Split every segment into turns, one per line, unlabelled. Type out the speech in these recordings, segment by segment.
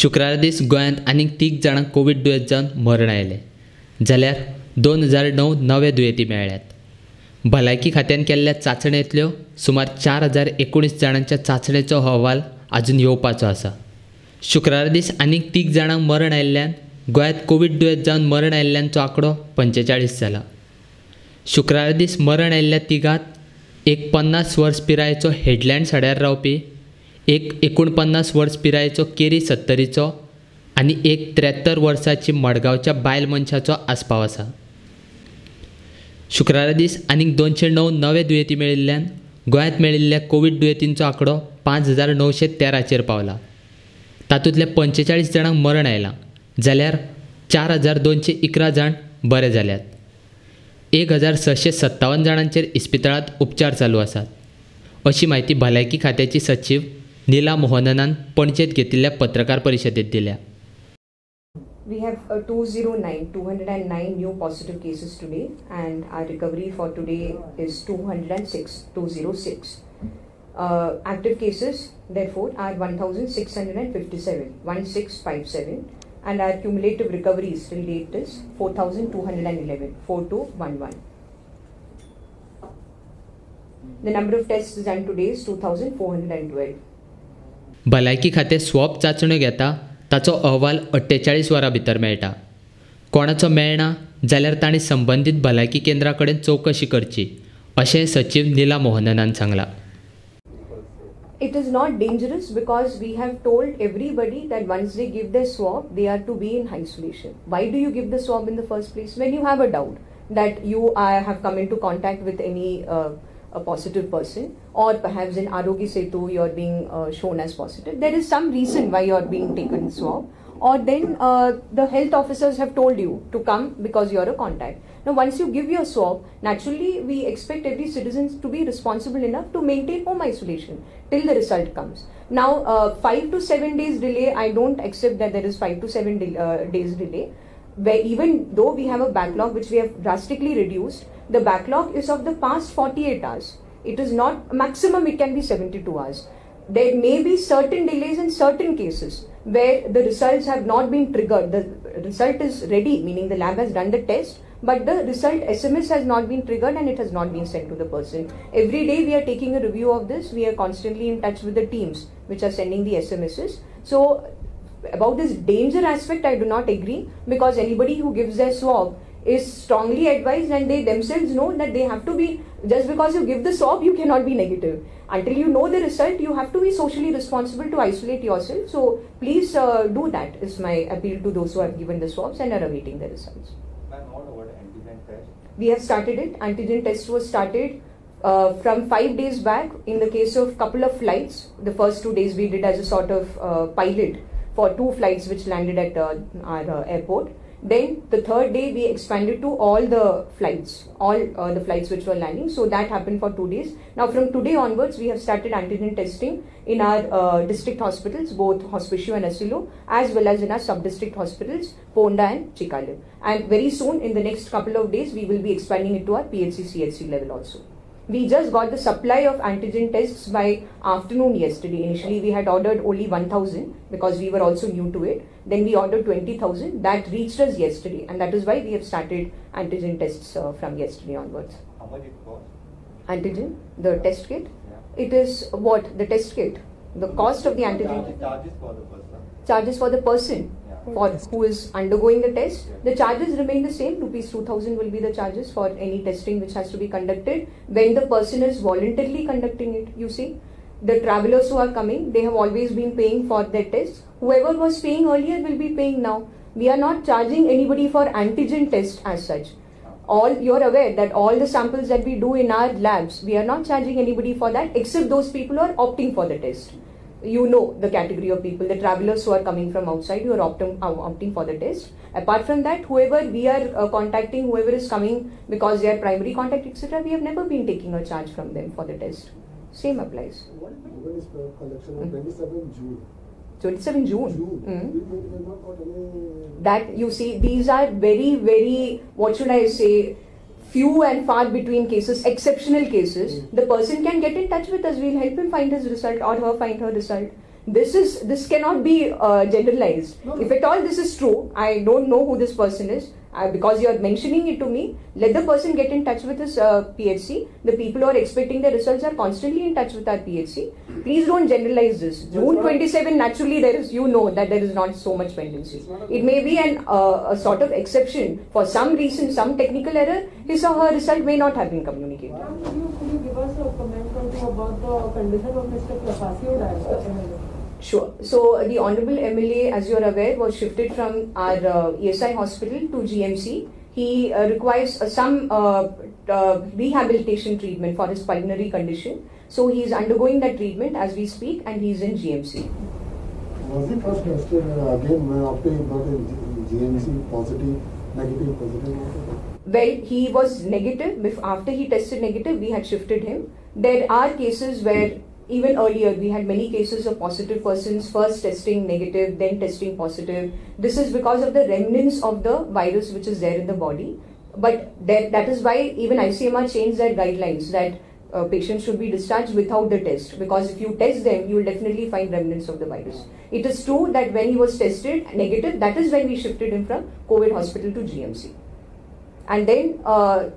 शुक्रार दीस गोंयांत आनीक तीग जाणांक कोवीड दुयेंत जावन मरण आयलें. जाल्यार दोन हजार णव नवे दुयेंती मेळ्ळ्यात. भलायकी खात्यान केल्ल्या चांचणेंतल्यो सुमार चार हजार एकुणीस जाणांच्या चांचणेचो अहवाल आजून येवपाचो आसा. शुक्रार दीस आनीक तीग जाणांक मरण आयिल्ल्यान गोंयांत कोवीड दुयेंत जावन मरण आयिल्ल्यांचो आंकडो पंचेचाळीस जाला. शुक्रार दीस मरण आयिल्ल्या तिगांत एक पन्नास वर्स पिरायेचो हेडलँड सड्यार रावपी एक एकुणपन्नास वर्स पिरायेचो केरी सत्तरीचो आनी एक त्र्यात्तर वर्साची मडगांवच्या बायल मनशाचो आस्पाव आसा. शुक्रारा दीस आनीक दोनशे णव नवे दुयेंती मेळिल्ल्यान गोंयांत मेळिल्ल्या कोवीड दुयेंतींचो आंकडो पांच हजार णवशे तेराचेर पावला. तातूंतले पंचेचाळीस जाणांक मरण आयलां जाल्यार चार हजार दोनशे इकरा जाण बरे जाल्यात. एक हजार सशे सत्तावन जाणांचेर इस्पितळांत उपचार चालू आसात. अशी म्हायती भलायकी खात्याची सचीव निला मोहननान पणजेत घेतिल्ल्या पत्रकार परिशदेंत दिल्या
We have uh, 209, 209 new positive cases today, and our recovery for today is 206, 206. Uh, active cases, therefore, are 1,657, 1657, and our cumulative recoveries till date is 4,211, 4211. The number of tests done today is 2,412.
भलायकी खाते swap चाचण्यो घेता ताचो अहवाल अठ्ठेचाळीस वरां भितर मेळटा. कोणाचो मेळना जाल्यार तांणी संबंदीत भलायकी केंद्रा कडेन चवकशी करची अशें सचीव निला मोहनान सांगलां.
It is not dangerous because we have told everybody that once they give the swab they are to be in isolation why do you give the swab in the first place when you have a doubt that you I have come into contact with any a positive person, or perhaps in Aarogya Setu you're being uh, shown as positive, there is some reason why you're being taken swab, or then uh, the health officers have told you to come because you're a contact. Now, once you give your swab, naturally we expect every citizen to be responsible enough to maintain home isolation till the result comes. Now, uh, five to seven days delay, I don't accept that there is five to seven de- uh, days delay. Where even though we have a backlog which we have drastically reduced, the backlog is of the past 48 hours. It is not maximum; it can be 72 hours. There may be certain delays in certain cases where the results have not been triggered. The result is ready, meaning the lab has done the test, but the result SMS has not been triggered and it has not been sent to the person. Every day we are taking a review of this. We are constantly in touch with the teams which are sending the SMSs. So about this danger aspect, I do not agree because anybody who gives their swab is strongly advised and they themselves know that they have to be just because you give the swab you cannot be negative. Until you know the result you have to be socially responsible to isolate yourself. So please uh, do that is my appeal to those who have given the swabs and are awaiting the results.
Ma'am, what about antigen test?
we have started it. Antigen test was started uh, from five days back in the case of couple of flights. The first two days we did as a sort of uh, pilot for two flights which landed at uh, our uh, airport. Then the third day we expanded to all the flights all uh, the flights which were landing. So that happened for two days. Now from today onwards we have started antigen testing in our uh, district hospitals both hospicio and asilo as well as in our sub district hospitals ponda and chikale. And very soon in the next couple of days we will be expanding it to our phc chc level also we just got the supply of antigen tests by afternoon yesterday. Initially, we had ordered only 1000 because we were also new to it. Then we ordered 20,000. That reached us yesterday, and that is why we have started antigen tests uh, from yesterday onwards.
How much it cost?
Antigen, the test kit,
Yeah.
it is what? The test kit. The cost of the antigen
Charges, for the person.
charges for the person. For who is undergoing the test. The charges remain the same. Rupees 2000 will be the charges for any testing which has to be conducted when the person is voluntarily conducting it. You see, the travelers who are coming, they have always been paying for their test. Whoever was paying earlier will be paying now. We are not charging anybody for antigen test as such. All you're aware that all the samples that we do in our labs, we are not charging anybody for that except those people who are opting for the test you know the category of people, the travelers who are coming from outside, who are opting, uh, opting for the test. Apart from that, whoever we are uh, contacting, whoever is coming because they are primary contact, etc., we have never been taking a charge from them for the test. Same applies.
What is the collection on 27 June?
27 June.
June.
Mm. That you see, these are very, very, what should I say, few and far between cases, exceptional cases.
Mm.
The person can get in touch with us, we'll help him find his result or her find her result. this is this cannot be uh, generalized.
No.
If at all this is true, I don't know who this person is. Uh, because you are mentioning it to me, let the person get in touch with his uh, PHC. The people who are expecting the results are constantly in touch with our PHC. Please don't generalize this. June 27, naturally, there is you know that there is not so much pendency. It may be an uh, a sort of exception for some reason, some technical error. His or her result may not have been communicated.
Could you, could you give us a comment or two about the condition of Mr. Clafasio Dias?
Sure. So the Honorable MLA, as you are aware, was shifted from our uh, ESI hospital to GMC. He uh, requires uh, some uh, uh, rehabilitation treatment for his pulmonary condition. So he is undergoing that treatment as we speak, and he is in GMC.
Was he first tested uh, again after he got G- GMC positive, negative, positive?
Well, he was negative. After he tested negative, we had shifted him. There are cases where even earlier we had many cases of positive persons first testing negative, then testing positive. This is because of the remnants of the virus which is there in the body. But that, that is why even ICMR changed their guidelines that uh, patients should be discharged without the test because if you test them, you will definitely find remnants of the virus. It is true that when he was tested negative, that is when we shifted him from COVID hospital to GMC and then uh,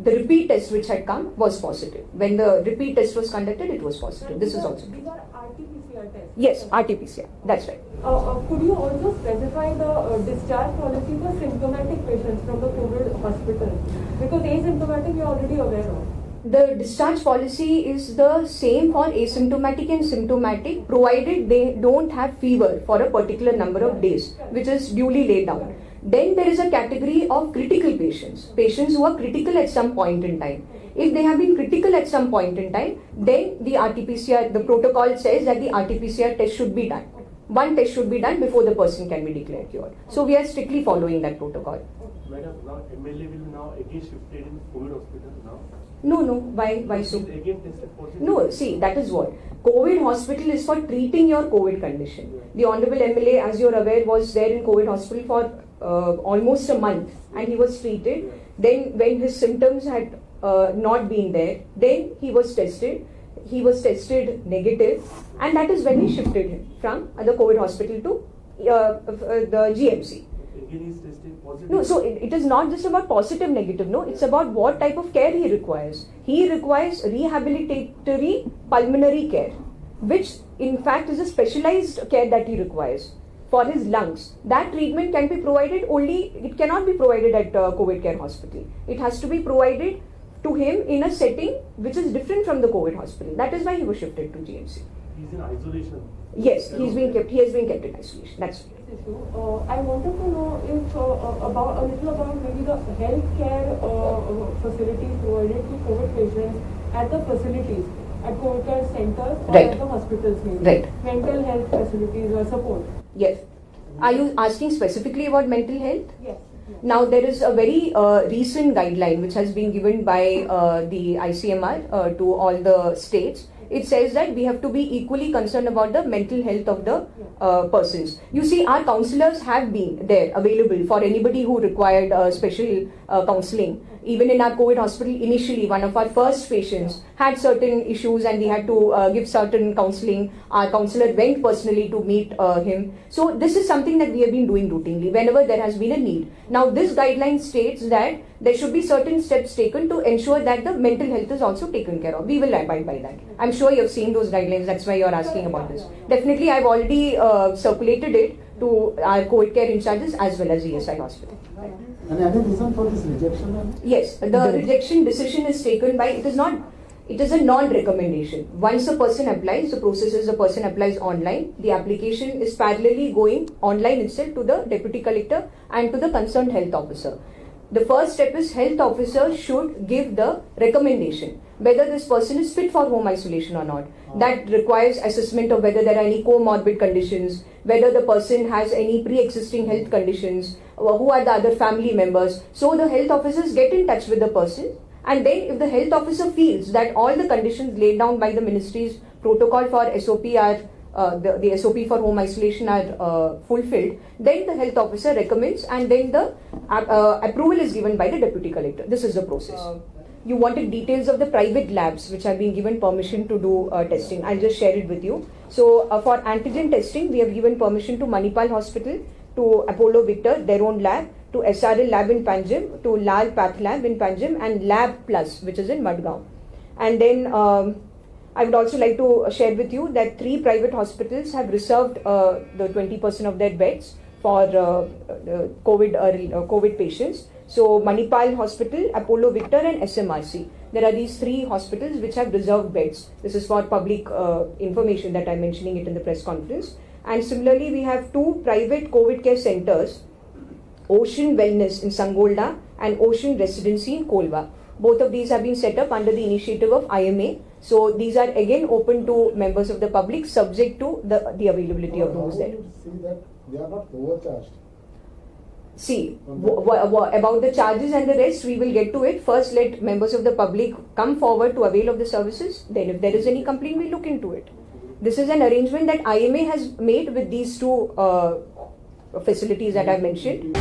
the repeat test which had come was positive. When the repeat test was conducted, it was positive. This is also
These
true.
are RT-PCR tests.
Yes, RT-PCR. That's right.
Uh, uh, could you also specify the uh, discharge policy for symptomatic patients from the COVID hospital? Because asymptomatic you're already aware of.
The discharge policy is the same for asymptomatic and symptomatic, provided they don't have fever for a particular number of days, which is duly laid down. Then there is a category of critical patients, patients who are critical at some point in time. If they have been critical at some point in time, then the RT-PCR, the protocol says that the RT-PCR test should be done. One test should be done before the person can be declared cured. So we are strictly following that protocol.
Madam, now MLA will now again shifted in COVID hospital now.
No, no. Why? Why so?
Again tested positive.
No, see, that is what. COVID hospital is for treating your COVID condition. The Honorable MLA, as you're aware, was there in COVID hospital for uh, almost a month and he was treated. Then, when his symptoms had uh, not been there, then he was tested. He was tested negative, and that is when we shifted him from the COVID hospital to uh, uh, the GMC.
Again he's tested positive.
No, so it, it is not just about positive negative, no, it's about what type of care he requires. He requires rehabilitatory pulmonary care, which in fact is a specialized care that he requires for his lungs. That treatment can be provided only, it cannot be provided at uh, COVID care hospital. It has to be provided to him in a setting which is different from the COVID hospital. That is why he was shifted to GMC.
He's in isolation.
Yes, he's been kept, he has been kept in isolation. That's right.
This. Uh, I wanted to know if uh, uh, about a little about maybe the healthcare uh, facilities provided to COVID patients at the facilities, at COVID care centers or
Right.
at the hospitals maybe.
Right.
Mental health facilities or support.
Yes. Are you asking specifically about mental health?
Yes. yes.
Now, there is a very uh, recent guideline which has been given by uh, the ICMR uh, to all the states. It says that we have to be equally concerned about the mental health of the uh, persons. You see, our counselors have been there available for anybody who required uh, special uh, counseling. Even in our COVID hospital, initially, one of our first patients had certain issues and we had to uh, give certain counseling. Our counselor went personally to meet uh, him. So, this is something that we have been doing routinely whenever there has been a need. Now, this guideline states that there should be certain steps taken to ensure that the mental health is also taken care of. We will abide by that. I'm sure you have seen those guidelines, that's why you're asking about this. Definitely, I've already uh, circulated it to our COVID care in charges as well as ESI hospital.
And any reason for this rejection?
Yes, the rejection decision is taken by, it is not, it is a non-recommendation. Once a person applies, the process is the person applies online, the application is parallelly going online itself to the deputy collector and to the concerned health officer. The first step is health officer should give the recommendation whether this person is fit for home isolation or not. Ah. That requires assessment of whether there are any comorbid conditions, whether the person has any pre-existing health conditions, who are the other family members. So the health officers get in touch with the person and then if the health officer feels that all the conditions laid down by the ministry's protocol for SOP are uh, the, the SOP for home isolation are uh, fulfilled, then the health officer recommends and then the uh, uh, approval is given by the deputy collector. This is the process. you wanted details of the private labs which have been given permission to do uh, testing. I'll just share it with you. So uh, for antigen testing, we have given permission to Manipal Hospital, to Apollo Victor, their own lab, to SRL lab in Panjim, to Lal Path lab in Panjim, and Lab Plus, which is in Madgaon. And then um, I would also like to share with you that three private hospitals have reserved uh, the 20% of their beds for uh, uh, COVID early, uh, COVID patients. So Manipal Hospital, Apollo Victor, and SMRC. There are these three hospitals which have reserved beds. This is for public uh, information that I'm mentioning it in the press conference. And similarly, we have two private COVID care centers Ocean Wellness in Sangolda and Ocean Residency in Kolva. Both of these have been set up under the initiative of IMA. So these are again open to members of the public subject to the, the availability of
How
rooms there.
see that they are not overcharged?
See, w- w- w- about the charges and the rest, we will get to it. First, let members of the public come forward to avail of the services. Then, if there is any complaint, we look into it. This is an arrangement that IMA has made with these two uh, facilities that I mentioned.